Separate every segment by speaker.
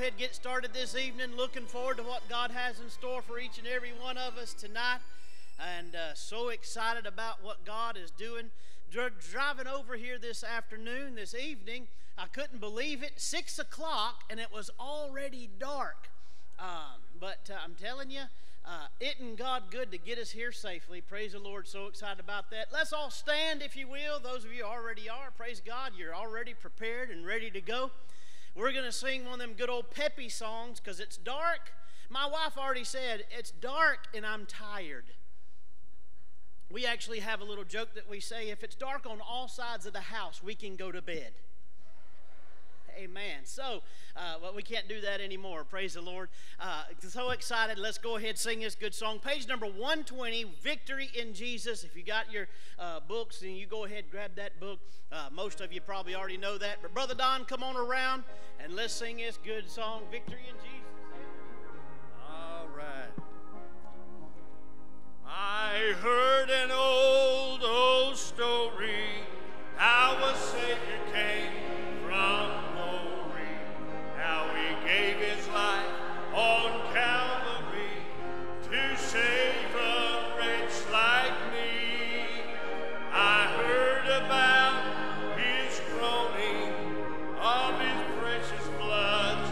Speaker 1: ahead and get started this evening. Looking forward to what God has in store for each and every one of us tonight. And uh, so excited about what God is doing. Dr- driving over here this afternoon, this evening, I couldn't believe it. Six o'clock, and it was already dark. Um, but uh, I'm telling you, uh, isn't God good to get us here safely? Praise the Lord. So excited about that. Let's all stand, if you will. Those of you already are. Praise God. You're already prepared and ready to go. We're going to sing one of them good old peppy songs because it's dark. My wife already said, It's dark and I'm tired. We actually have a little joke that we say if it's dark on all sides of the house, we can go to bed. Amen. So, uh, well, we can't do that anymore. Praise the Lord. Uh, so excited. Let's go ahead and sing this good song. Page number 120, Victory in Jesus. If you got your uh, books, then you go ahead grab that book. Uh, most of you probably already know that. But, Brother Don, come on around and let's sing this good song, Victory in Jesus.
Speaker 2: All right. I heard an old, old story how a Savior came from his life on Calvary to save a wretch like me. I heard about his groaning of his precious blood's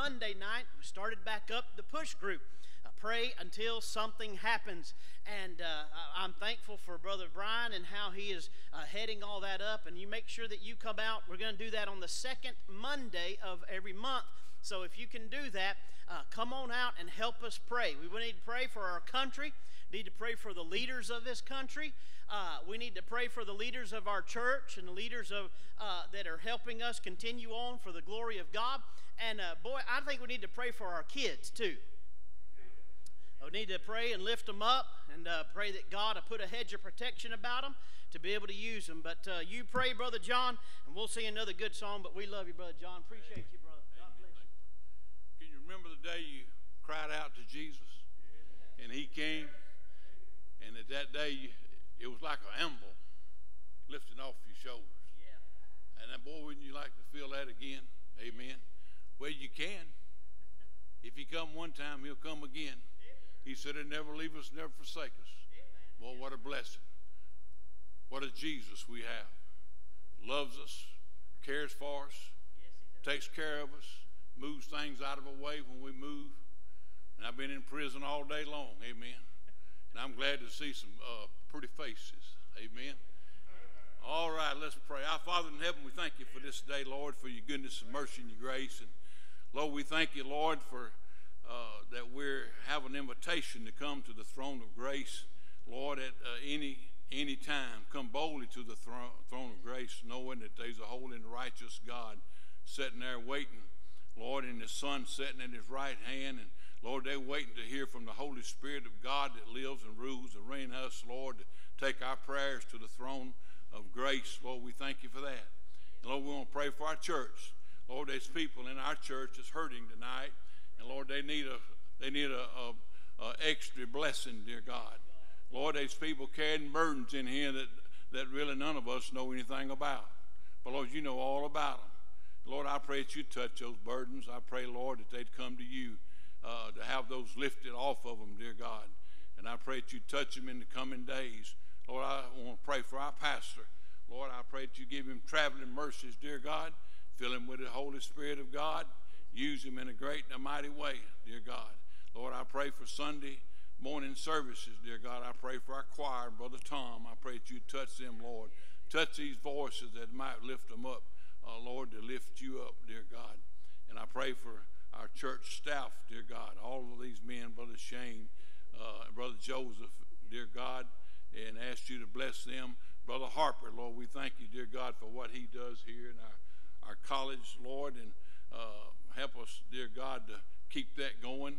Speaker 1: Monday night. We started back up the push group. Uh, pray until something happens. And uh, I'm thankful for Brother Brian and how he is uh, heading all that up. And you make sure that you come out. We're going to do that on the second Monday of every month. So if you can do that, uh, come on out and help us pray. We need to pray for our country, need to pray for the leaders of this country. Uh, we need to pray for the leaders of our church and the leaders of uh, that are helping us continue on for the glory of God. And uh, boy, I think we need to pray for our kids too. We need to pray and lift them up and uh, pray that God will put a hedge of protection about them to be able to use them. But uh, you pray, Brother John, and we'll sing another good song. But we love you, Brother John. Appreciate you, brother. God bless you.
Speaker 3: Can you remember the day you cried out to Jesus and he came? And at that day, it was like an anvil lifting off your shoulders. And boy, wouldn't you like to feel that again? Amen. Well, you can. If he come one time, he'll come again. He said he'd never leave us, never forsake us. Boy, what a blessing. What a Jesus we have. Loves us, cares for us, takes care of us, moves things out of the way when we move. And I've been in prison all day long. Amen. And I'm glad to see some uh, pretty faces. Amen. All right, let's pray. Our Father in heaven, we thank you for this day, Lord, for your goodness and mercy and your grace. And Lord, we thank you, Lord, for uh, that we have an invitation to come to the throne of grace, Lord, at uh, any any time. Come boldly to the throne, throne of grace, knowing that there's a holy and righteous God sitting there waiting, His Son sitting at His right hand, and Lord, they're waiting to hear from the Holy Spirit of God that lives and rules and reigns us, Lord, to take our prayers to the throne of grace. Lord, we thank you for that. And Lord, we want to pray for our church. Lord, there's people in our church that's hurting tonight. And Lord, they need a they need a, a, a extra blessing, dear God. Lord, there's people carrying burdens in here that, that really none of us know anything about. But Lord, you know all about them. Lord, I pray that you touch those burdens. I pray, Lord, that they'd come to you uh, to have those lifted off of them, dear God. And I pray that you touch them in the coming days. Lord, I want to pray for our pastor. Lord, I pray that you give him traveling mercies, dear God. Fill him with the Holy Spirit of God. Use him in a great and a mighty way, dear God. Lord, I pray for Sunday morning services, dear God. I pray for our choir, Brother Tom. I pray that you touch them, Lord. Touch these voices that might lift them up, uh, Lord, to lift you up, dear God. And I pray for our church staff, dear God, all of these men, Brother Shane, uh, Brother Joseph, dear God, and ask you to bless them. Brother Harper, Lord, we thank you, dear God, for what he does here in our, our college, Lord, and uh, help us, dear God, to keep that going.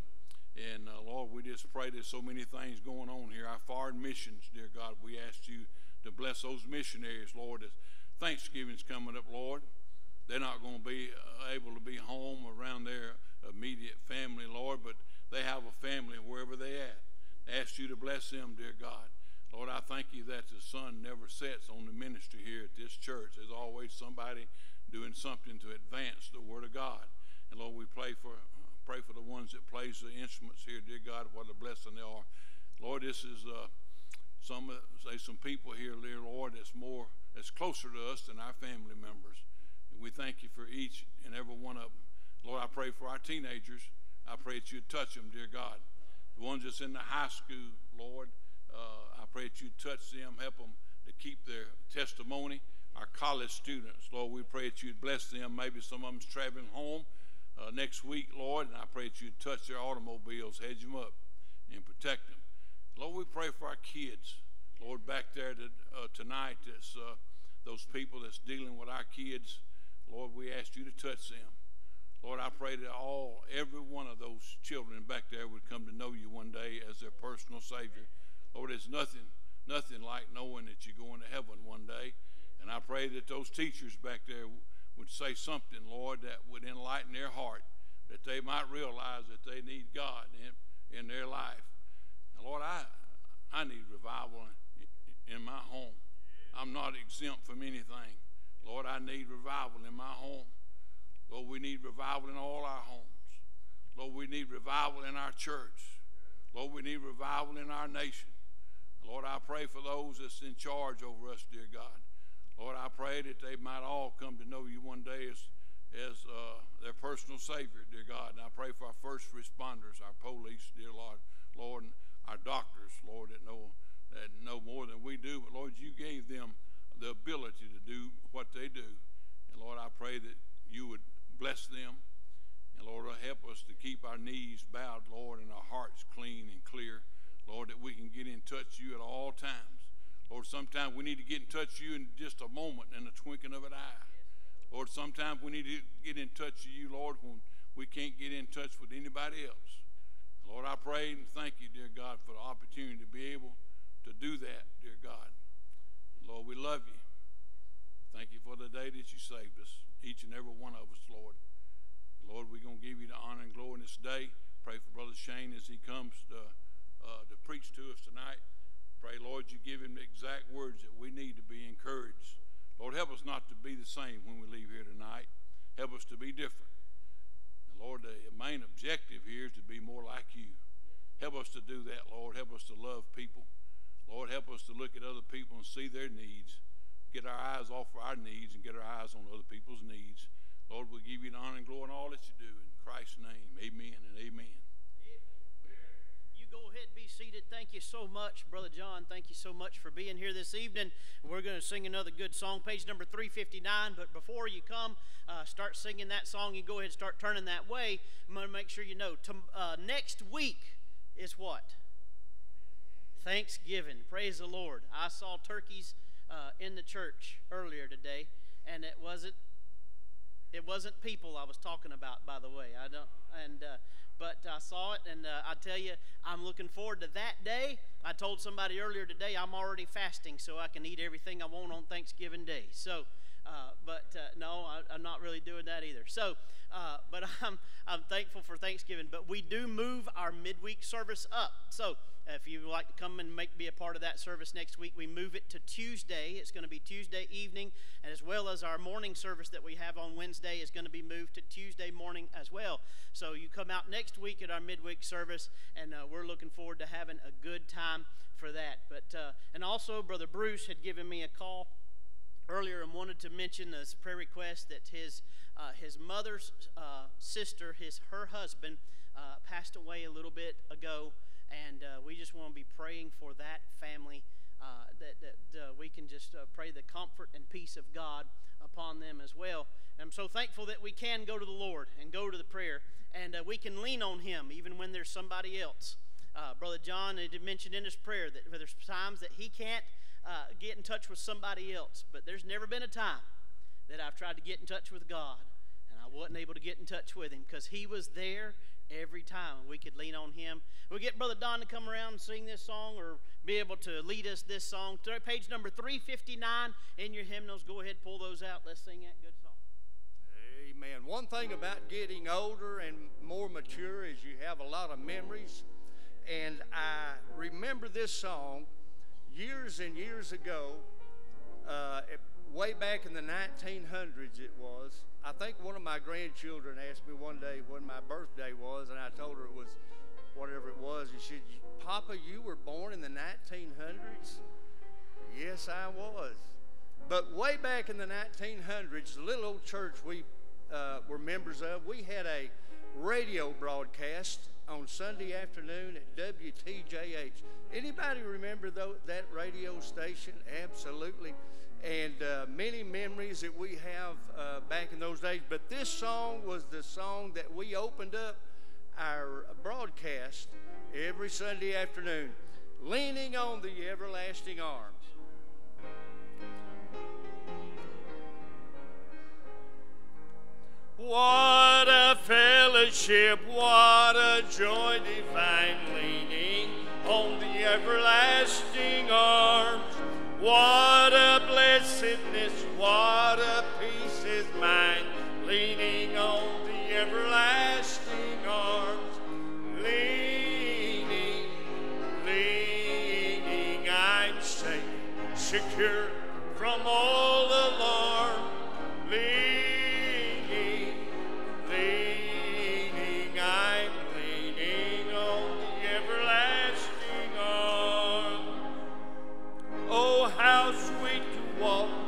Speaker 3: And uh, Lord, we just pray there's so many things going on here. Our foreign missions, dear God, we ask you to bless those missionaries, Lord. Thanksgiving's coming up, Lord, they're not going to be uh, able to be home around their immediate family, Lord, but they have a family wherever they at. Ask you to bless them, dear God. Lord, I thank you that the sun never sets on the ministry here at this church. There's always somebody doing something to advance the Word of God. And Lord, we pray for pray for the ones that plays the instruments here, dear God, what a blessing they are. Lord, this is uh, some say some people here, dear Lord, that's more that's closer to us than our family members. We thank you for each and every one of them. Lord, I pray for our teenagers. I pray that you touch them, dear God. The ones that's in the high school, Lord, uh, I pray that you touch them, help them to keep their testimony. Our college students, Lord, we pray that you'd bless them. Maybe some of them's traveling home uh, next week, Lord, and I pray that you'd touch their automobiles, hedge them up, and protect them. Lord, we pray for our kids. Lord, back there to, uh, tonight, that's, uh, those people that's dealing with our kids, Lord, we ask you to touch them. Lord, I pray that all, every one of those children back there would come to know you one day as their personal Savior. Lord, there's nothing, nothing like knowing that you're going to heaven one day. And I pray that those teachers back there would say something, Lord, that would enlighten their heart, that they might realize that they need God in, in their life. Now, Lord, I, I need revival in, in my home. I'm not exempt from anything. Lord, I need revival in my home. Lord, we need revival in all our homes. Lord, we need revival in our church. Lord, we need revival in our nation. Lord, I pray for those that's in charge over us, dear God. Lord, I pray that they might all come to know you one day as as uh, their personal Savior, dear God. And I pray for our first responders, our police, dear Lord, Lord, and our doctors, Lord, that know that know more than we do. But Lord, you gave them the ability to do what they do. And Lord, I pray that you would bless them. And Lord, help us to keep our knees bowed, Lord, and our hearts clean and clear. Lord, that we can get in touch with you at all times. Lord, sometimes we need to get in touch with you in just a moment, in the twinkling of an eye. Lord, sometimes we need to get in touch with you, Lord, when we can't get in touch with anybody else. Lord, I pray and thank you, dear God, for the opportunity to be able to do that, dear God. Lord, we love you. Thank you for the day that you saved us, each and every one of us, Lord. Lord, we're going to give you the honor and glory in this day. Pray for Brother Shane as he comes to, uh, to preach to us tonight. Pray, Lord, you give him the exact words that we need to be encouraged. Lord, help us not to be the same when we leave here tonight. Help us to be different. And Lord, the main objective here is to be more like you. Help us to do that, Lord. Help us to love people. Lord, help us to look at other people and see their needs. Get our eyes off of our needs and get our eyes on other people's needs. Lord, we give you the honor and glory in all that you do. In Christ's name, amen and amen You
Speaker 1: go ahead and be seated. Thank you so much, Brother John. Thank you so much for being here this evening. We're going to sing another good song, page number 359. But before you come, uh, start singing that song, you go ahead and start turning that way. I'm going to make sure you know. To, uh, next week is what? Thanksgiving. Praise the Lord. I saw turkeys uh, in the church earlier today, and it wasn't it wasn't people I was talking about, by the way. I don't and uh, but I saw it, and uh, I tell you, I'm looking forward to that day. I told somebody earlier today I'm already fasting, so I can eat everything I want on Thanksgiving Day. So, uh, but uh, no, I, am not really doing that either. So, uh, but I'm I'm thankful for Thanksgiving. But we do move our midweek service up. So if you would like to come and make be a part of that service next week, we move it to Tuesday. It's going to be Tuesday evening, and as well as our morning service that we have on Wednesday is going to be moved to Tuesday morning as well. So you come out next week at our midweek service, and uh, we're looking forward to having a good time for that. But uh, and also, Brother Bruce had given me a call earlier and wanted to mention this prayer request that his uh, his mother's uh, sister, his her husband, uh, passed away a little bit ago and uh, we just want to be praying for that family. Uh, that, that uh, we can just pray the comfort and peace of God upon them as well. And I'm so thankful that we can go to the Lord and go to the prayer, and we can lean on Him even when there's somebody else. Brother John had mentioned in his prayer that there's times that he can't get in touch with somebody else, but there's never been a time that I've tried to get in touch with God Wasn't able to get in touch with Him because He was there every time. We could lean on him. We'll get Brother Don to come around and sing this song or be able to lead us this song. Page number 359 in your hymnals. Go ahead, pull those out. Let's sing that good song.
Speaker 4: Amen. One thing about getting older and more mature is you have a lot of memories. And I remember this song years and years ago, uh, way back in the 1900s, it was. I think one of my grandchildren asked me one day when my birthday was, and I told her it was whatever it was. And she said, Papa, you were born in the 1900s? Yes, I was. But way back in the 1900s, the little old church we uh, were members of, we had a radio broadcast on Sunday afternoon at WTJH. Anybody remember though, that radio station? Absolutely and uh, many memories that we have uh, back in those days. But this song was the song that we opened up our broadcast every Sunday afternoon, leaning on the everlasting arms.
Speaker 2: What a fellowship, what a joy divine, leaning on the everlasting arms. What a blessedness, what a peace is mine, leaning on the everlasting arms. Leaning, leaning, I'm safe, secure from all alarm. Walk in this pilgrim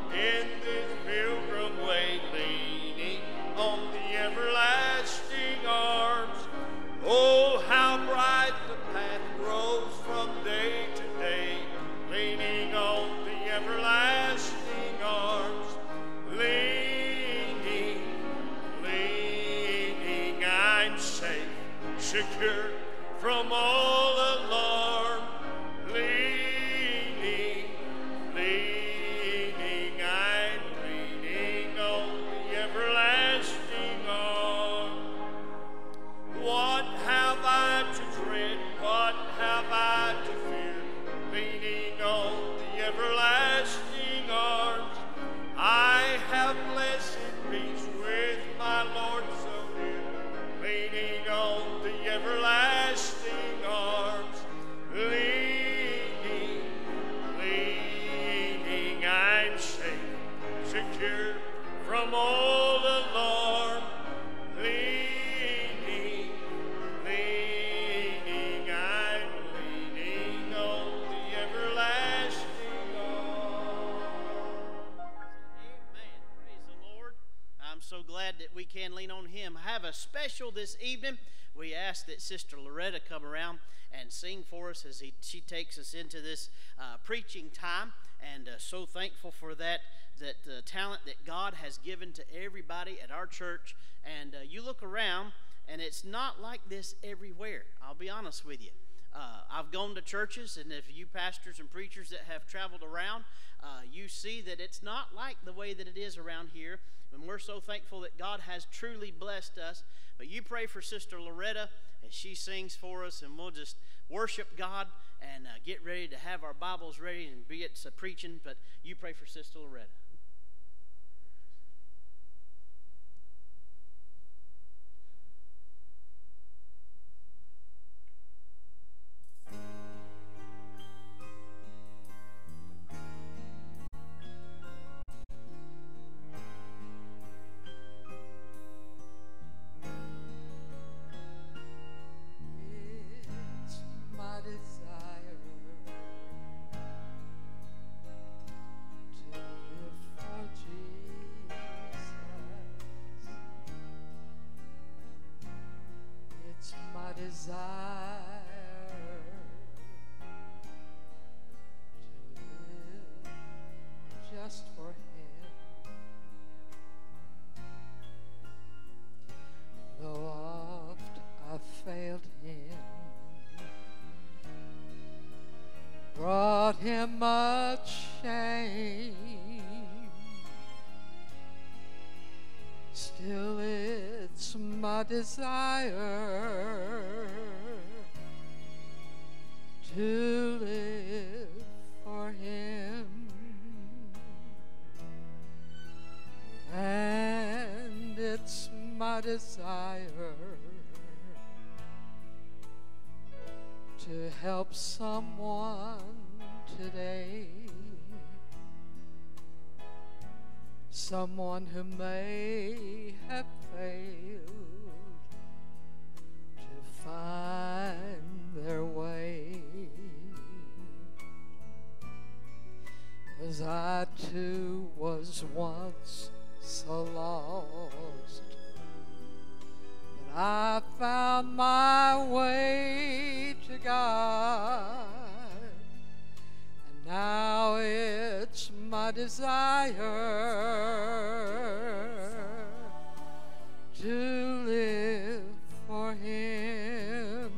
Speaker 1: us as he, she takes us into this uh, preaching time. And uh, so thankful for that, that uh, talent that God has given to everybody at our church. And uh, you look around, and it's not like this everywhere. I'll be honest with you. Uh, I've gone to churches, and if you pastors and preachers that have traveled around, uh, you see that it's not like the way that it is around here. And we're so thankful that God has truly blessed us. But you pray for Sister Loretta as she sings for us, and we'll just worship God and uh, get ready to have our Bibles ready and be it preaching. But you pray for Sister Loretta.
Speaker 5: Desire to live for him. And it's my desire to help someone today, someone who may have failed Cause I too was once so lost. But I found my way to God. And now it's my desire to live for Him.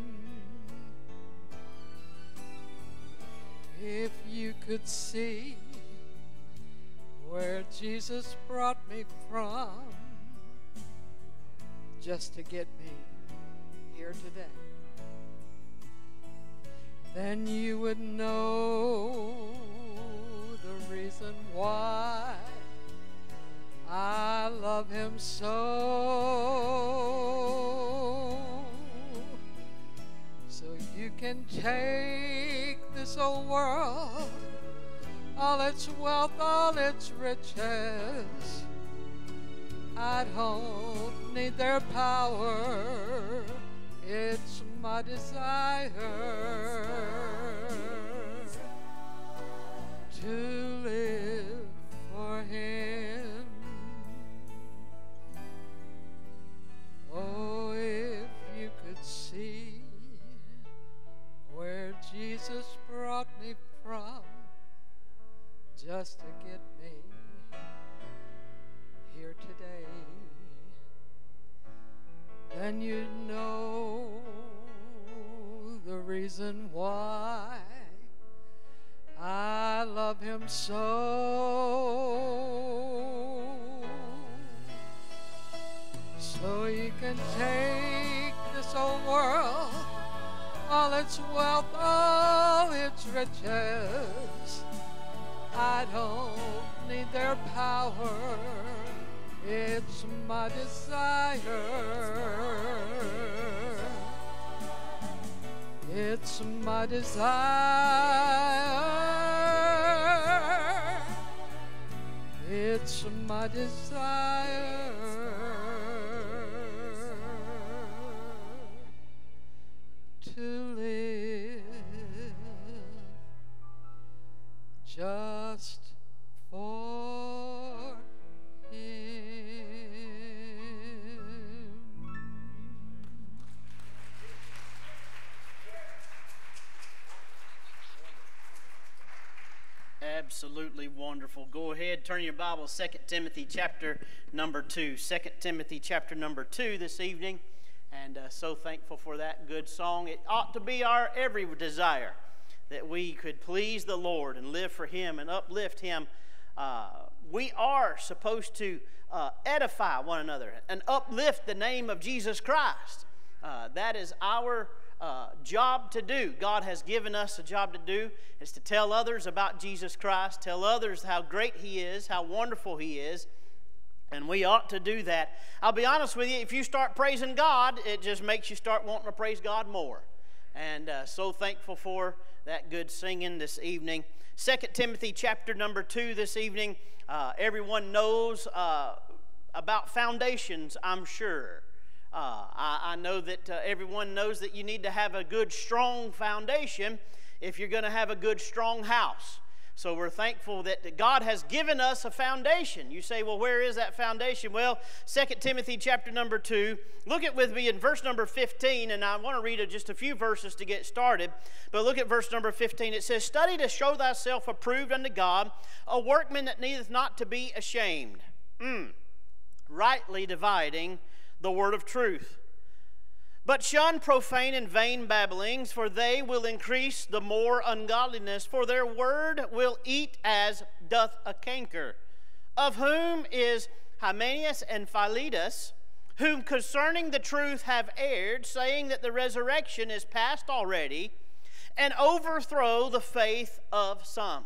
Speaker 5: If you could see Jesus brought me from just to get me here today, then you would know the reason why I love Him so. So you can take this old world, all its wealth, all its riches. I don't need their power, it's my desire to live for Him. So.
Speaker 1: Wonderful. Go ahead, turn your Bible, 2 Timothy chapter number 2. 2 Timothy chapter number 2 this evening. And uh, so thankful for that good song. It ought to be our every desire that we could please the Lord and live for Him and uplift Him. Uh, we are supposed to uh, edify one another and uplift the name of Jesus Christ. Uh, that is our uh, job to do. God has given us a job to do is to tell others about Jesus Christ, tell others how great He is, how wonderful He is, and we ought to do that. I'll be honest with you, if you start praising God, it just makes you start wanting to praise God more. And uh, so thankful for that good singing this evening. Second Timothy chapter number 2 this evening. Uh, everyone knows uh, about foundations, I'm sure. Uh, I, I, know that uh, everyone knows that you need to have a good, strong foundation if you're going to have a good, strong house. So we're thankful that God has given us a foundation. You say, well, where is that foundation? Well, 2 Timothy chapter number 2. Look at with me in verse number 15, and I want to read just a few verses to get started. But look at verse number 15. It says, Study to show thyself approved unto God, a workman that needeth not to be ashamed. Mm. Rightly dividing the word of truth. But shun profane and vain babblings, for they will increase the more ungodliness, for their word will eat as doth a canker. Of whom is Hymenaeus and Philetus, whom concerning the truth have erred, saying that the resurrection is past already, and overthrow the faith of some.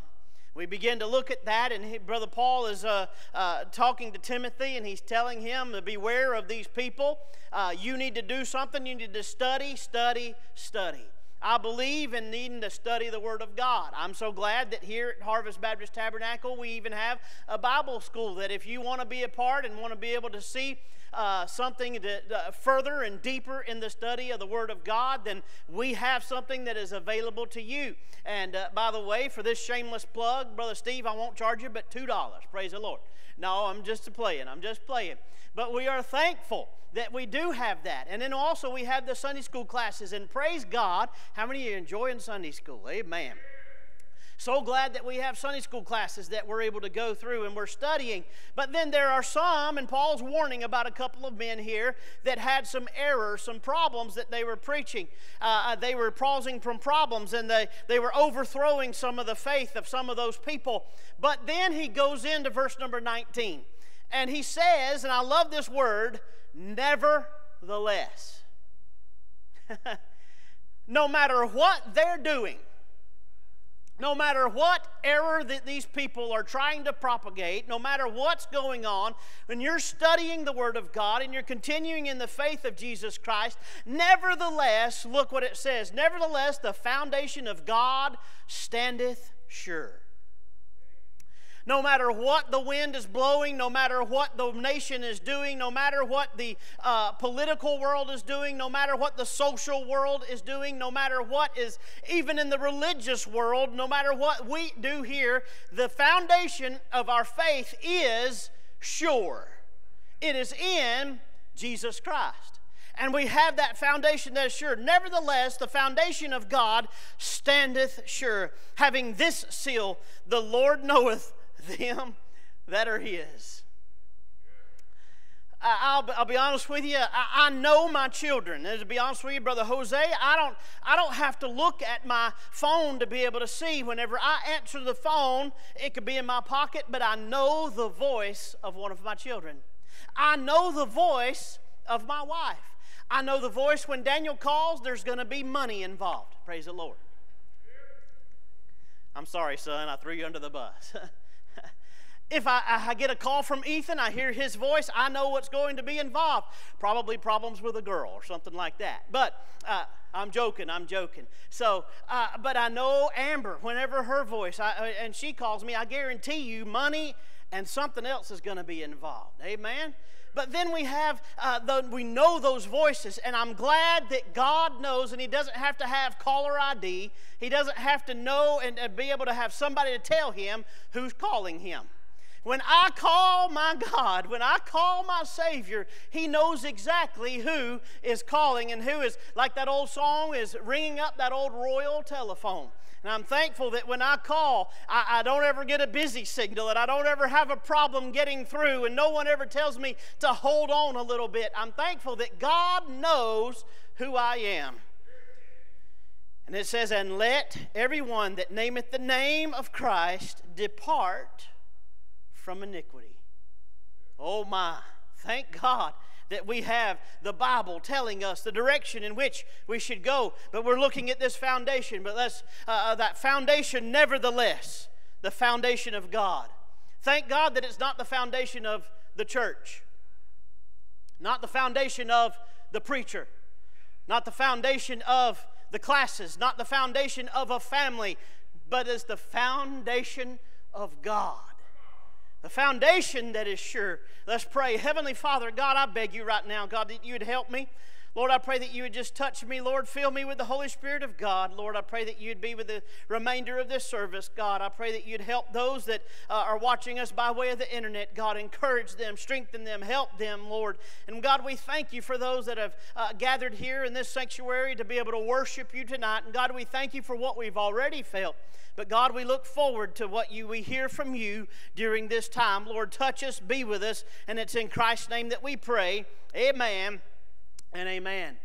Speaker 1: We begin to look at that, and he, Brother Paul is uh, uh, talking to Timothy, and he's telling him to beware of these people. Uh, you need to do something. You need to study, study, study. I believe in needing to study the Word of God. I'm so glad that here at Harvest Baptist Tabernacle we even have a Bible school that if you want to be a part and want to be able to see uh, something to, uh, further and deeper in the study of the Word of God, then we have something that is available to you. And uh, by the way, for this shameless plug, Brother Steve, I won't charge you but $2. Praise the Lord. No, I'm just playing. I'm just playing. But we are thankful that we do have that. And then also we have the Sunday school classes. And praise God, how many of you enjoying Sunday school? Amen. So glad that we have Sunday school classes that we're able to go through and we're studying. But then there are some, and Paul's warning about a couple of men here that had some errors, some problems that they were preaching. Uh, uh, they were pausing from problems and they, they were overthrowing some of the faith of some of those people. But then he goes into verse number 19 and he says, and I love this word, nevertheless. no matter what they're doing, no matter what error that these people are trying to propagate, no matter what's going on, when you're studying the Word of God and you're continuing in the faith of Jesus Christ, nevertheless, look what it says. Nevertheless, the foundation of God standeth sure. No matter what the wind is blowing, no matter what the nation is doing, no matter what the uh, political world is doing, no matter what the social world is doing, no matter what is even in the religious world, no matter what we do here, the foundation of our faith is sure. It is in Jesus Christ and we have that foundation that is sure. Nevertheless, the foundation of God standeth sure, having this seal the Lord knoweth them that are His. I- will I'll be honest with you. I, I know my children. And to be honest with you, brother Jose, I don't I don't have to look at my phone to be able to see. Whenever I answer the phone, it could be in my pocket, but I know the voice of one of my children. I know the voice of my wife. I know the voice when Daniel calls. There's going to be money involved. Praise the Lord. I'm sorry, son. I threw you under the bus. If I, I, get a call from Ethan, I hear his voice, I know what's going to be involved. Probably problems with a girl or something like that. But uh, I'm joking, I'm joking. So, uh, but I know Amber, whenever her voice, I, uh, and she calls me, I guarantee you money and something else is going to be involved. Amen? But then we have, uh, the, we know those voices, and I'm glad that God knows, and He doesn't have to have caller ID. He doesn't have to know and, and be able to have somebody to tell him who's calling him. When I call my God, when I call my Savior, He knows exactly who is calling and who is, like that old song, is ringing up that old royal telephone. And I'm thankful that when I call, I, I, don't ever get a busy signal and I don't ever have a problem getting through, and no one ever tells me to hold on a little bit. I'm thankful that God knows who I am. And it says, And let everyone that nameth the name of Christ depart from iniquity. Oh my, thank God that we have the Bible telling us the direction in which we should go. But we're looking at this foundation, but let's, uh, uh, that foundation, nevertheless, the foundation of God. Thank God that it's not the foundation of the church, not the foundation of the preacher, not the foundation of the classes, not the foundation of a family, but it's the foundation of God the foundation that is sure. Let's pray. Heavenly Father, God, I beg you right now, God, that you would help me. Lord, I pray that you would just touch me. Lord, fill me with the Holy Spirit of God. Lord, I pray that you'd be with the remainder of this service. God, I pray that you'd help those that uh, are watching us by way of the internet. God, encourage them, strengthen them, help them, Lord. And God, we thank you for those that have uh, gathered here in this sanctuary to be able to worship you tonight. And God, we thank you for what we've already felt. But God, we look forward to what you we hear from you during this time. Lord, touch us, be with us, and it's in Christ's name that we pray. Amen and amen.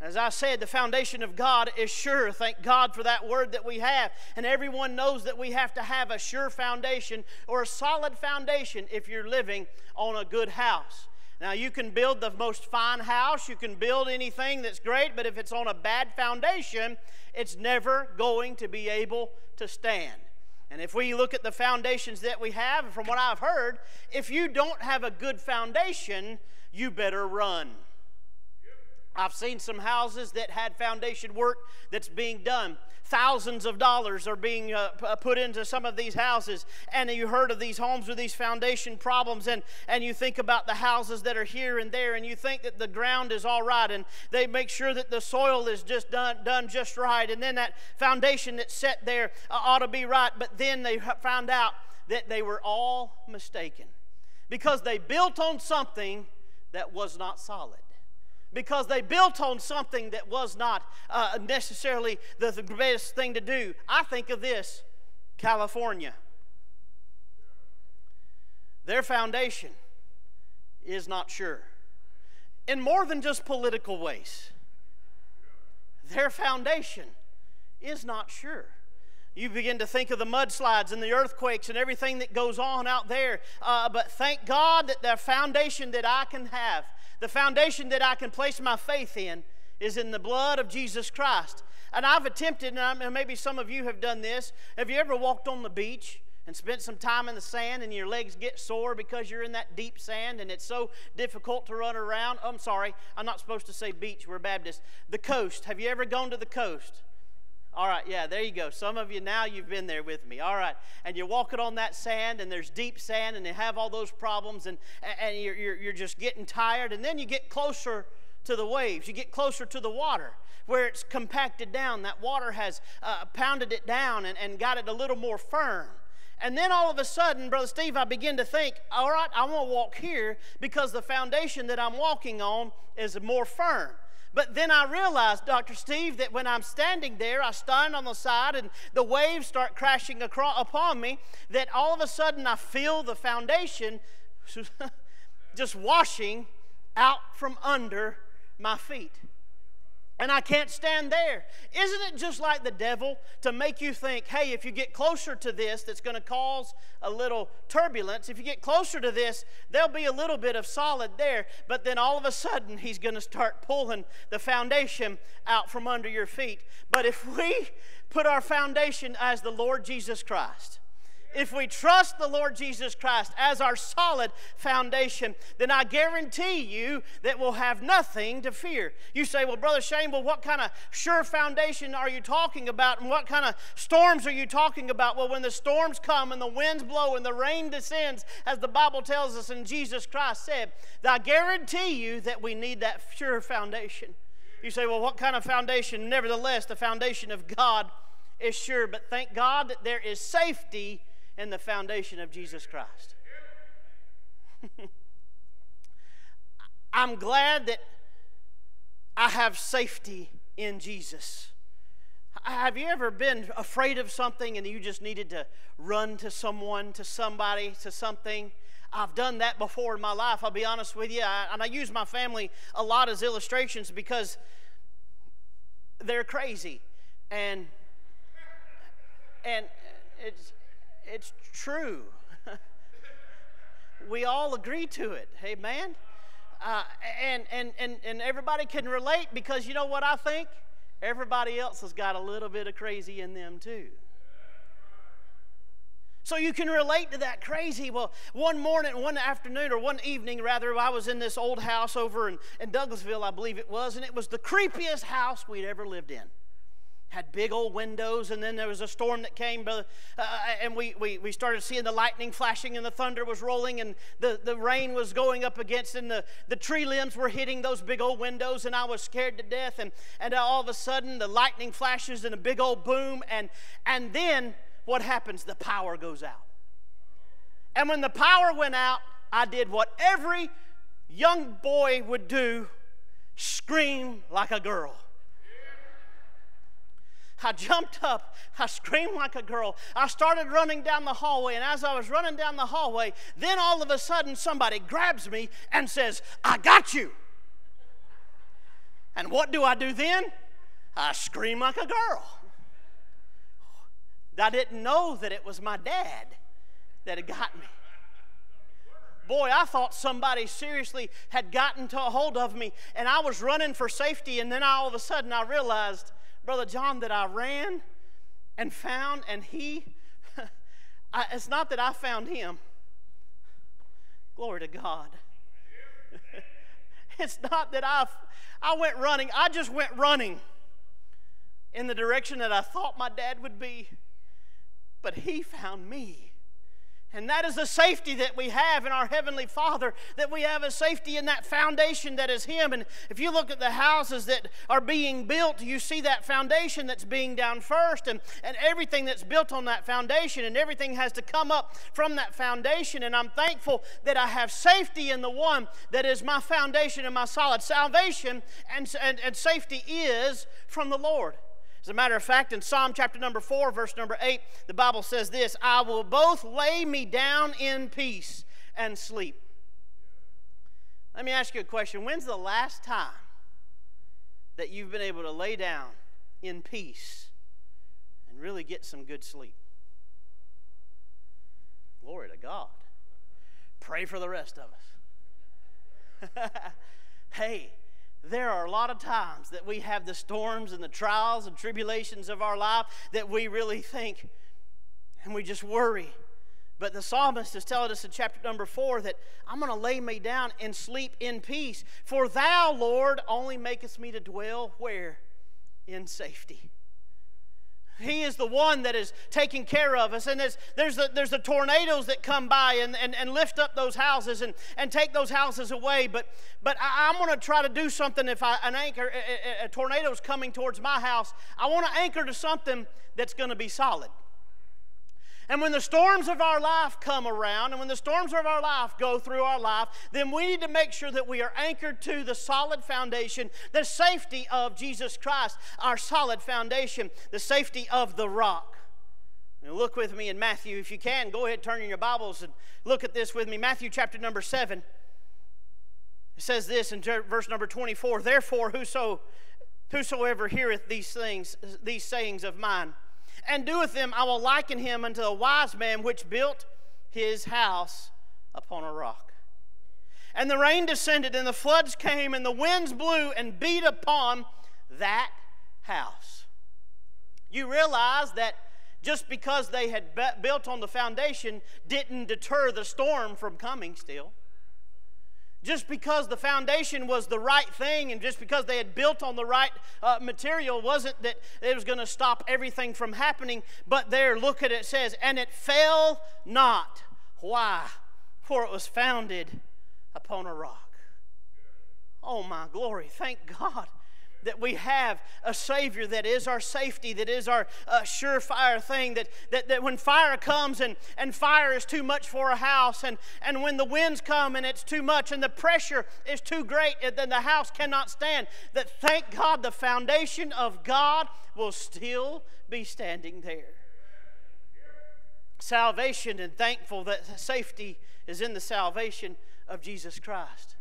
Speaker 1: As I said, the foundation of God is sure. Thank God for that word that we have. And everyone knows that we have to have a sure foundation or a solid foundation if you're living on a good house. Now, you can build the most fine house, you can build anything that's great, but if it's on a bad foundation, it's never going to be able to stand. And if we look at the foundations that we have, from what I've heard, if you don't have a good foundation, you better run. I've seen some houses that had foundation work that's being done. Thousands of dollars are being uh, uh, put into some of these houses. And you heard of these homes with these foundation problems, and, and you think about the houses that are here and there, and you think that the ground is all right, and they make sure that the soil is just done, done just right. And then that foundation that's set there uh, ought to be right. But then they found out that they were all mistaken because they built on something that was not solid because they built on something that was not uh, necessarily the, the best thing to do. I think of this California. Their foundation is not sure. In more than just political ways, their foundation is not sure. You begin to think of the mudslides and the earthquakes and everything that goes on out there. Uh, but thank God that the foundation that I can have the foundation that I can place my faith in is in the blood of Jesus Christ. And I've attempted, and maybe some of you have done this. Have you ever walked on the beach and spent some time in the sand and your legs get sore because you're in that deep sand and it's so difficult to run around? I'm sorry, I'm not supposed to say beach, we're Baptists. The coast. Have you ever gone to the coast? All right, yeah, there you go. Some of you now you've been there with me. All right, and you're walking on that sand, and there's deep sand, and you have all those problems, and, and you're, you're, you're just getting tired, and then you get closer to the waves. You get closer to the water where it's compacted down. That water has uh, pounded it down and, and got it a little more firm. And then all of a sudden, Brother Steve, I begin to think, all right, I want to walk here because the foundation that I'm walking on is more firm. But then I realized, Dr. Steve, that when I'm standing there, I stand on the side and the waves start crashing across, upon me, that all of a sudden I feel the foundation just washing out from under my feet. And I can't stand there. Isn't it just like the devil to make you think, hey, if you get closer to this, that's going to cause a little turbulence. If you get closer to this, there'll be a little bit of solid there. But then all of a sudden, he's going to start pulling the foundation out from under your feet. But if we put our foundation as the Lord Jesus Christ, if we trust the Lord Jesus Christ as our solid foundation, then I guarantee you that we'll have nothing to fear. You say, Well, Brother Shane, well, what kind of sure foundation are you talking about? And what kind of storms are you talking about? Well, when the storms come and the winds blow and the rain descends, as the Bible tells us and Jesus Christ said, I guarantee you that we need that sure foundation. You say, Well, what kind of foundation? Nevertheless, the foundation of God is sure. But thank God that there is safety in the foundation of Jesus Christ. I'm glad that I have safety in Jesus. Have you ever been afraid of something and you just needed to run to someone, to somebody, to something? I've done that before in my life, I'll be honest with you. I, and I use my family a lot as illustrations because they're crazy. And, and it's, it's true. we all agree to it. Amen. Uh, and, and, and, and everybody can relate because you know what I think? Everybody else has got a little bit of crazy in them too. So you can relate to that crazy. Well, one morning, one afternoon, or one evening rather, I was in this old house over in, in Douglasville, I believe it was, and it was the creepiest house we'd ever lived in had big old windows and then there was a storm that came uh, and we, we, we started seeing the lightning flashing and the thunder was rolling and the, the rain was going up against and the, the tree limbs were hitting those big old windows and i was scared to death. And, and all of a sudden the lightning flashes and a big old boom and, and then what happens? The power goes out. And when the power went out i did what every young boy would do scream like a girl I jumped up. I screamed like a girl. I started running down the hallway. And as I was running down the hallway, then all of a sudden somebody grabs me and says, I got you. And what do I do then? I scream like a girl. I didn't know that it was my dad that had got me. Boy, I thought somebody seriously had gotten to a hold of me, and I was running for safety, and then all of a sudden I realized Brother John, that I ran and found, and he, I, it's not that I found him. Glory to God. it's not that I, I went running, I just went running in the direction that I thought my dad would be, but he found me. And that is the safety that we have in our Heavenly Father, that we have a safety in that foundation that is Him. And if you look at the houses that are being built, you see that foundation that's being down first, and, and everything that's built on that foundation, and everything has to come up from that foundation. And I'm thankful that I have safety in the one that is my foundation and my solid. Salvation and, and, and safety is from the Lord. As a matter of fact, in Psalm chapter number 4, verse number 8, the Bible says this I will both lay me down in peace and sleep. Let me ask you a question. When's the last time that you've been able to lay down in peace and really get some good sleep? Glory to God. Pray for the rest of us. hey, there are a lot of times that we have the storms and the trials and tribulations of our life that we really think and we just worry. But the psalmist is telling us in chapter number four that I'm going to lay me down and sleep in peace. For thou, Lord, only makest me to dwell where? In safety. He is the one that is taking care of us. And there's, there's, the, there's the tornadoes that come by and, and, and lift up those houses and, and take those houses away. But, but I, am going to try to do something if I, an anchor, a, a, a tornado is coming towards my house. I want to anchor to something that's going to be solid. And when the storms of our life come around, and when the storms of our life go through our life, then we need to make sure that we are anchored to the solid foundation, the safety of Jesus Christ, our solid foundation, the safety of the rock. Look with me in Matthew, if you can. Go ahead, turn in your Bibles and look at this with me. Matthew chapter number 7. It says this in verse number 24 Therefore, whoso, whosoever heareth these things, these sayings of mine, and doeth them, I will liken him unto a wise man which built his house upon a rock. And the rain descended, and the floods came, and the winds blew and beat upon that house. You realize that just because they had built on the foundation didn't deter the storm from coming still. Just because the foundation was the right thing and just because they had built on the right uh, material wasn't that it was going to stop everything from happening. But there, look at it, it says, and it fell not. Why? For it was founded upon a rock. Oh, my glory. Thank God that we have a Savior that is our safety, that is our uh, surefire thing, that, that, that when fire comes and, and fire is too much for a house, and, and when the winds come and it's too much and the pressure is too great, then the house cannot stand, that thank God the foundation of God will still be standing there. Salvation and thankful that safety is in the salvation of Jesus Christ.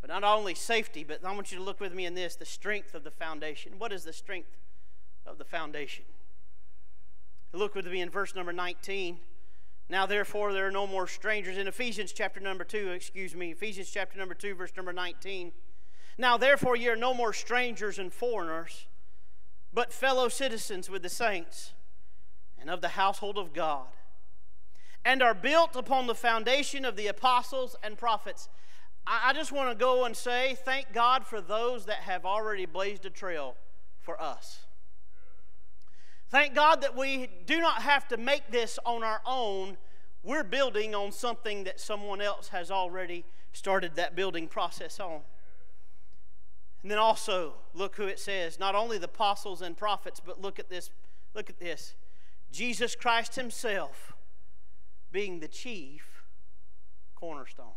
Speaker 1: But not only safety, but I want you to look with me in this the strength of the foundation. What is the strength of the foundation? Look with me in verse number 19. Now, therefore, there are no more strangers. In Ephesians chapter number 2, excuse me, Ephesians chapter number 2, verse number 19. Now, therefore, ye are no more strangers and foreigners, but fellow citizens with the saints and of the household of God, and are built upon the foundation of the apostles and prophets I, just want to go and say thank God for those that have already blazed a trail for us. Thank God that we do not have to make this on our own. We're building on something that someone else has already started that building process on. And then also, look who it says not only the apostles and prophets, but look at this. Look at this. Jesus Christ Himself being the chief cornerstone.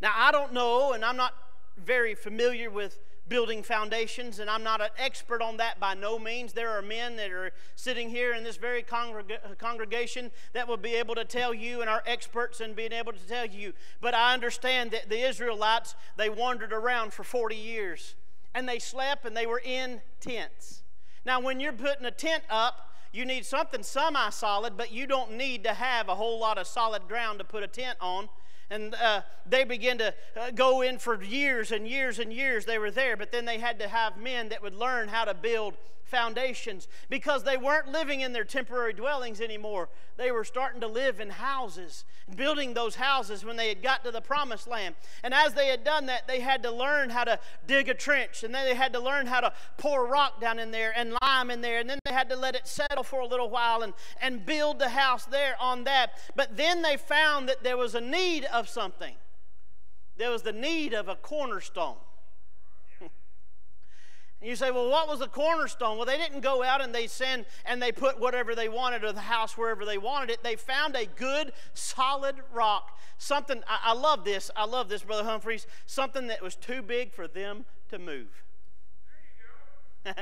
Speaker 1: Now, I don't know, and I'm not very familiar with building foundations, and I'm not an expert on that by no means. There are men that are sitting here in this very congreg- congregation that will be able to tell you, and are experts in being able to tell you. But I understand that the Israelites, they wandered around for 40 years, and they slept and they were in tents. Now, when you're putting a tent up, you need something semi solid, but you don't need to have a whole lot of solid ground to put a tent on and uh, they began to uh, go in for years and years and years they were there but then they had to have men that would learn how to build foundations because they weren't living in their temporary dwellings anymore. They were starting to live in houses, building those houses when they had got to the promised land. And as they had done that, they had to learn how to dig a trench, and then they had to learn how to pour rock down in there and lime in there, and then they had to let it settle for a little while and, and build the house there on that. But then they found that there was a need of something. There was the need of a cornerstone. And you say, well, what was the cornerstone? Well, they didn't go out and they send and they put whatever they wanted or the house wherever they wanted it. They found a good, solid rock. Something, I, I love this. I love this, Brother Humphreys. Something that was too big for them to move.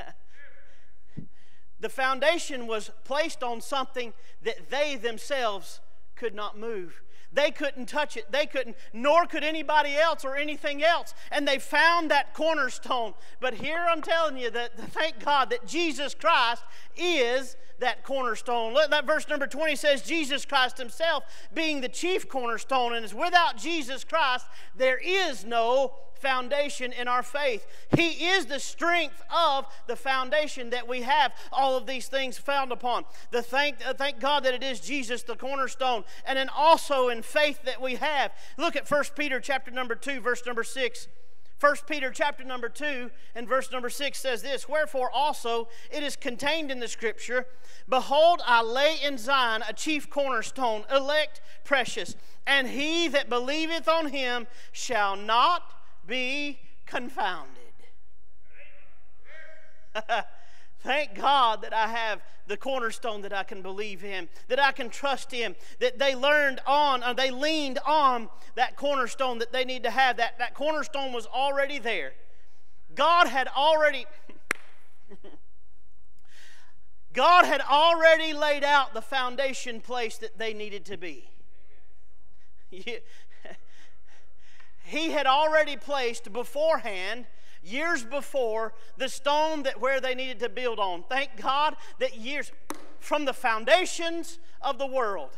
Speaker 1: the foundation was placed on something that they themselves could not move. They couldn't touch it. They couldn't, nor could anybody else or anything else. And they found that cornerstone. But here I'm telling you that thank God that Jesus Christ is that cornerstone. That verse number 20 says, Jesus Christ Himself being the chief cornerstone. And is without Jesus Christ, there is no foundation in our faith. He is the strength of the foundation that we have all of these things found upon. The thank, uh, thank God that it is Jesus, the cornerstone, and then also in faith that we have. Look at 1 Peter chapter number 2, verse number 6. 1 Peter chapter number 2 and verse number 6 says this Wherefore also it is contained in the scripture, Behold, I lay in Zion a chief cornerstone, elect, precious, and he that believeth on him shall not be confounded. Thank God that I have the cornerstone that I can believe in, that I can trust in, that they learned on, or they leaned on that cornerstone that they need to have. That, that cornerstone was already there. God had already. God had already laid out the foundation place that they needed to be. he had already placed beforehand years before the stone that where they needed to build on thank god that years from the foundations of the world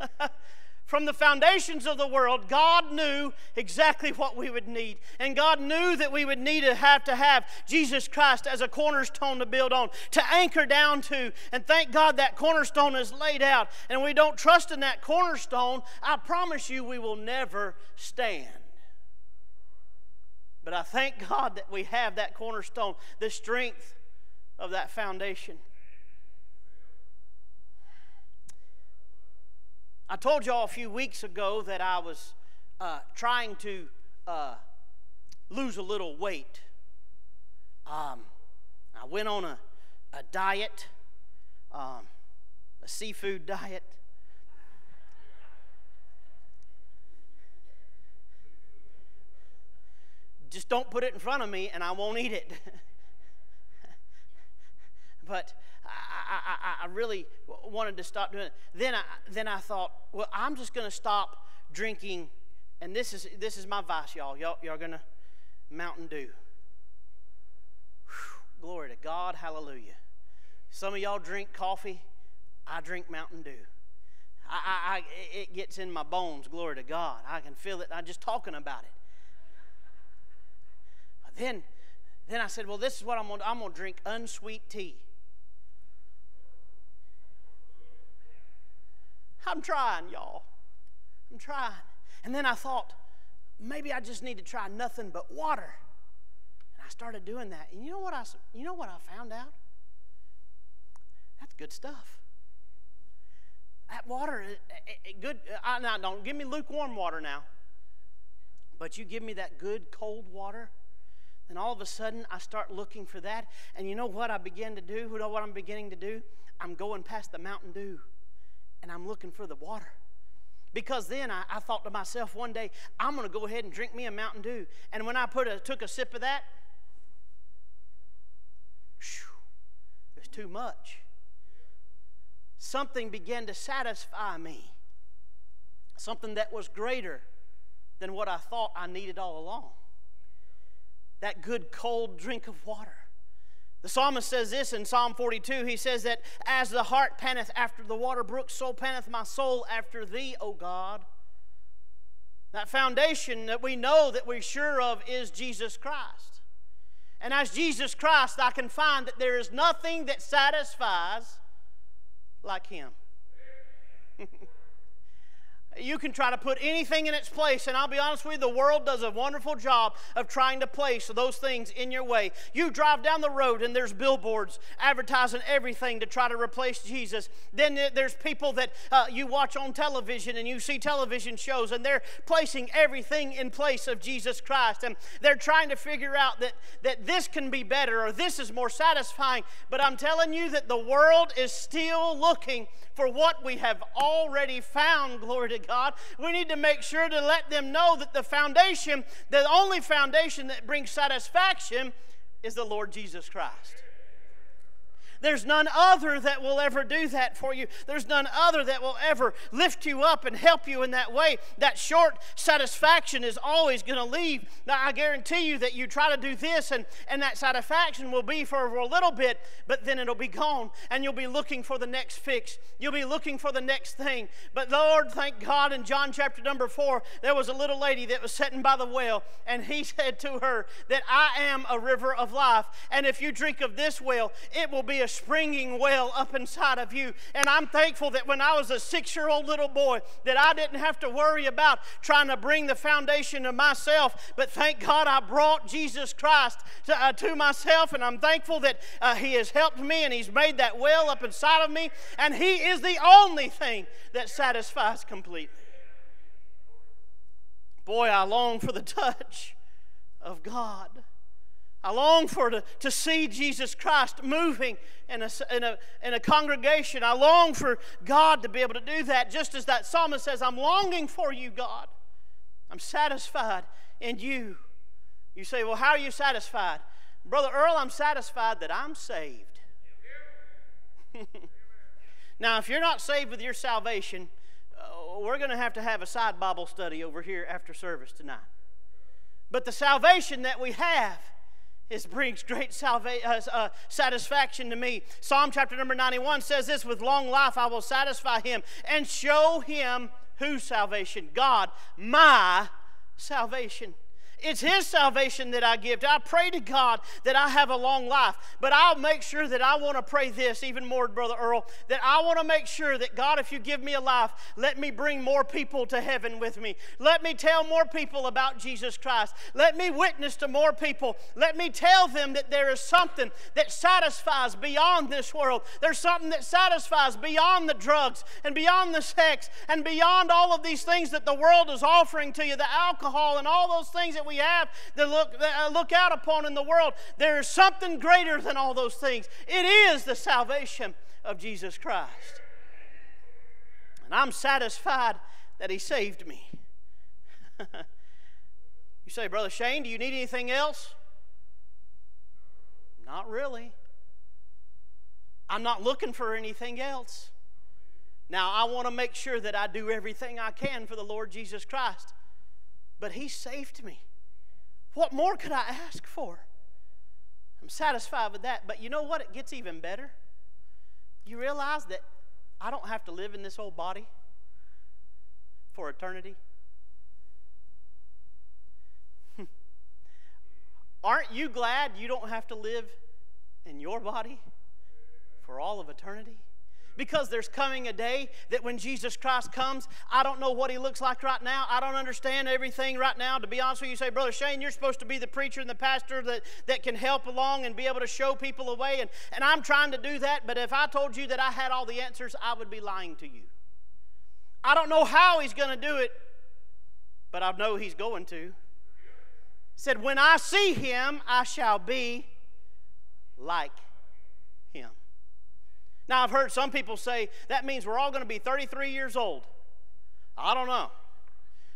Speaker 1: from the foundations of the world, God knew exactly what we would need. And God knew that we would need to have to have Jesus Christ as a cornerstone to build on, to anchor down to. And thank God that cornerstone is laid out. And we don't trust in that cornerstone, I promise you we will never stand. But I thank God that we have that cornerstone, the strength of that foundation. I told y'all a few weeks ago that I was uh, trying to uh, lose a little weight. Um, I went on a, a diet, um, a seafood diet. Just don't put it in front of me and I won't eat it. but I, I, I really wanted to stop doing it. Then I, then I thought, well, I'm just going to stop drinking. And this is, this is my vice, y'all. Y'all, y'all going to Mountain Dew. Whew, glory to God. Hallelujah. Some of y'all drink coffee. I drink Mountain Dew. I, I, it gets in my bones. Glory to God. I can feel it. I'm just talking about it. Then, then I said, well, this is what I'm going to I'm going to drink unsweet tea. I'm trying, y'all. I'm trying. And then I thought, maybe I just need to try nothing but water. And I started doing that. And you know what I, you know what I found out? That's good stuff. That water, it, it, good. Uh, I, now, don't give me lukewarm water now. But you give me that good cold water, then all of a sudden I start looking for that. And you know what I begin to do? You know what I'm beginning to do? I'm going past the Mountain Dew and I'm looking for the water. Because then I, I thought to myself one day, I'm going to go ahead and drink me a Mountain Dew. And when I put a, took a sip of that, it was too much. Something began to satisfy me, something that was greater than what I thought I needed all along. That good cold drink of water. The psalmist says this in Psalm 42. He says that as the hart panteth after the water brook, so panteth my soul after thee, O God. That foundation that we know that we're sure of is Jesus Christ. And as Jesus Christ, I can find that there is nothing that satisfies like Him. You can try to put anything in its place, and I'll be honest with you, the world does a wonderful job of trying to place those things in your way. You drive down the road, and there's billboards advertising everything to try to replace Jesus. Then there's people that uh, you watch on television, and you see television shows, and they're placing everything in place of Jesus Christ. And they're trying to figure out that, that this can be better or this is more satisfying. But I'm telling you that the world is still looking for what we have already found, glory to God. We need to make sure to let them know that the foundation, the only foundation that brings satisfaction, is the Lord Jesus Christ. There's none other that will ever do that for you. There's none other that will ever lift you up and help you in that way. That short satisfaction is always going to leave. Now, I guarantee you that you try to do this, and, and that satisfaction will be for a little bit, but then it'll be gone, and you'll be looking for the next fix. You'll be looking for the next thing. But Lord, thank God, in John chapter number four, there was a little lady that was sitting by the well, and he said to her that I am a river of life, and if you drink of this well, it will be a springing well up inside of you. And I'm thankful that when I was a six year old little boy, that I didn't have to worry about trying to bring the foundation of myself. But thank God I brought Jesus Christ to, uh, to myself. And I'm thankful that uh, He has helped me and He's made that well up inside of me. And He is the only thing that satisfies completely. Boy, I long for the touch of God. I long for to, to see Jesus Christ moving in a, in, a, in a congregation. I long for God to be able to do that, just as that psalmist says, I'm longing for you, God. I'm satisfied in you. You say, Well, how are you satisfied? Brother Earl, I'm satisfied that I'm saved. now, if you're not saved with your salvation, uh, we're going to have to have a side Bible study over here after service tonight. But the salvation that we have is brings great salva- uh, uh, satisfaction to me. Psalm chapter number 91 says this With long life I will satisfy him and show him whose salvation? God, my salvation. It's His salvation that I give. I pray to God that I have a long life, but I'll make sure that I want to pray this even more, Brother Earl, that I want to make sure that God, if you give me a life, let me bring more people to heaven with me. Let me tell more people about Jesus Christ. Let me witness to more people. Let me tell them that there is something that satisfies beyond this world. There's something that satisfies beyond the drugs and beyond the sex and beyond all of these things that the world is offering to you, the alcohol and all those things that we have to look, uh, look out upon in the world. There is something greater than all those things. It is the salvation of Jesus Christ. And I'm satisfied that He saved me. you say, Brother Shane, do you need anything else? Not really. I'm not looking for anything else. Now, I want to make sure that I do everything I can for the Lord Jesus Christ. But He saved me. What more could I ask for? I'm satisfied with that. But you know what? It gets even better. You realize that I don't have to live in this old body for eternity. Aren't you glad you don't have to live in your body for all of eternity? Because there's coming a day that when Jesus Christ comes, I don't know what he looks like right now. I don't understand everything right now. To be honest with you, you say, Brother Shane, you're supposed to be the preacher and the pastor that, that can help along and be able to show people a way. And, and I'm trying to do that, but if I told you that I had all the answers, I would be lying to you. I don't know how he's going to do it, but I know he's going to. Said, When I see him, I shall be like now, I've heard some people say that means we're all going to be 33 years old. I don't know.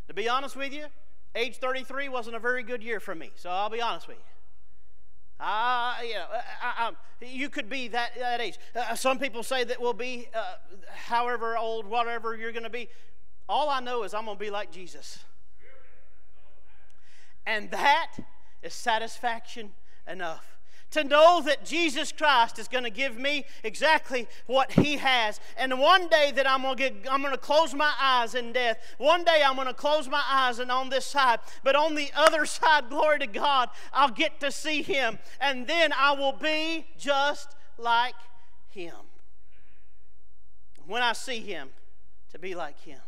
Speaker 1: To be honest with you, age 33 wasn't a very good year for me, so I'll be honest with you. Uh, you, know, I, I, you could be that, that age. Uh, some people say that we'll be uh, however old, whatever you're going to be. All I know is I'm going to be like Jesus. And that is satisfaction enough to know that Jesus Christ is going to give me exactly what He has. And one day that I'm going to get, I'm going to close my eyes in death. One day I'm going to close my eyes and on this side, but on the other side, glory to God, I'll get to see Him, and then I will be just like Him. When I see Him, to be like Him,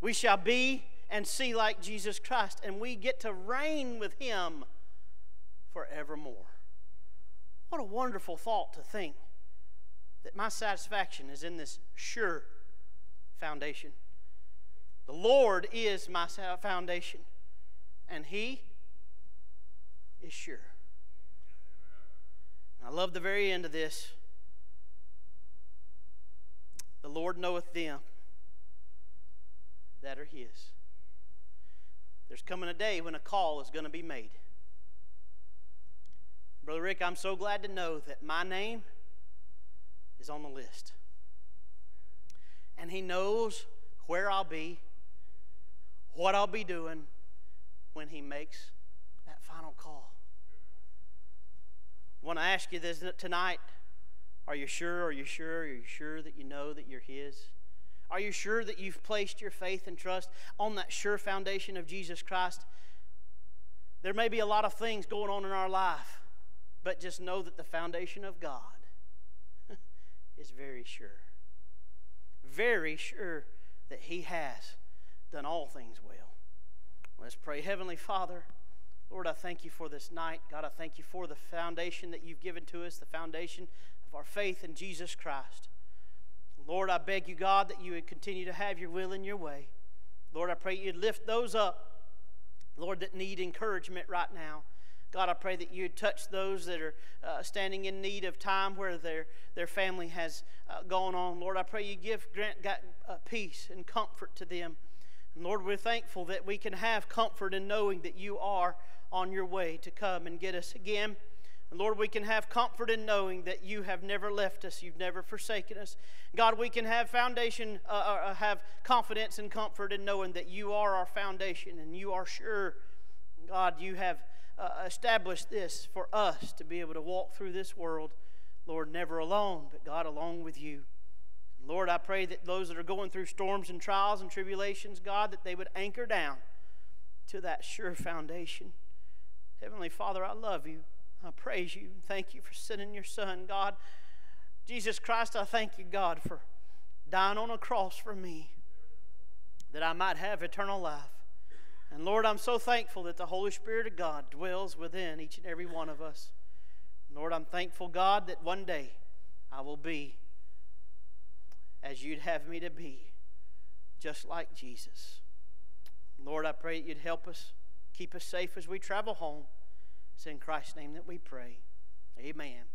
Speaker 1: we shall be and see like Jesus Christ, and we get to reign with Him forevermore. What a wonderful thought to think that my satisfaction is in this sure foundation. The Lord is my foundation, and He is sure. I love the very end of this. The Lord knoweth them that are His. There's coming a day when a call is going to be made. Brother Rick, I'm so glad to know that my name is on the list. And He knows where I'll be, what I'll be doing when He makes that final call. I want to ask you this tonight. Are you sure? Are you sure? Are you sure that you know that you're His? Are you sure that you've placed your faith and trust on that sure foundation of Jesus Christ? There may be a lot of things going on in our life but just know that the foundation of God is very sure. Very sure that He has done all things well. Let's pray. Heavenly Father, Lord, I thank you for this night. God, I thank you for the foundation that you've given to us, the foundation of our faith in Jesus Christ. Lord, I beg you, God, that you would continue to have your will and your way. Lord, I pray you'd lift those up, Lord, that need encouragement right now. God, I pray that you touch those that are uh, standing in need of time where their, their family has uh, gone on. Lord, I pray you give grant God, uh, peace and comfort to them. And Lord, we're thankful that we can have comfort in knowing that you are on your way to come and get us again. And Lord, we can have comfort in knowing that you have never left us, you've never forsaken us. God, we can have foundation, uh, uh, uh, have confidence and comfort in knowing that you are our foundation and you are sure. God, you have uh, established this for us to be able to walk through this world, Lord, never alone, but God, along with you. Lord, I pray that those that are going through storms and trials and tribulations, God, that they would anchor down to that sure foundation. Heavenly Father, I love you. I praise you. Thank you for sending your Son, God. Jesus Christ, I thank you, God, for dying on a cross for me that I might have eternal life. And Lord, I'm so thankful that the Holy Spirit of God dwells within each and every one of us. Lord, I'm thankful, God, that one day I will be as you'd have me to be, just like Jesus. Lord, I pray that you'd help us, keep us safe as we travel home. It's in Christ's name that we pray. Amen.